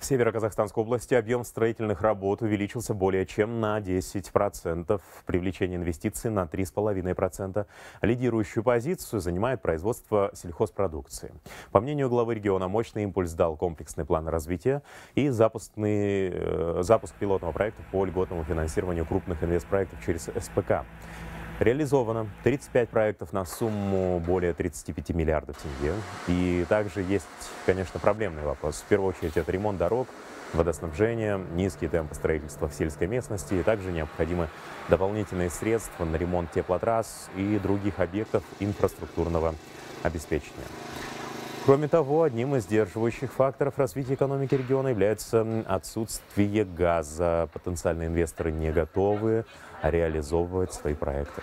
В Северо-Казахстанской области объем строительных работ увеличился более чем на 10%. Привлечение инвестиций на 3,5%. Лидирующую позицию занимает производство сельхозпродукции. По мнению главы региона, мощный импульс дал комплексный план развития и э, запуск пилотного проекта по льготному финансированию крупных инвестпроектов через СПК. Реализовано 35 проектов на сумму более 35 миллиардов тенге. И также есть, конечно, проблемный вопрос. В первую очередь это ремонт дорог, водоснабжение, низкие темпы строительства в сельской местности. И также необходимы дополнительные средства на ремонт теплотрасс и других объектов инфраструктурного обеспечения. Кроме того, одним из сдерживающих факторов развития экономики региона является отсутствие газа. Потенциальные инвесторы не готовы реализовывать свои проекты.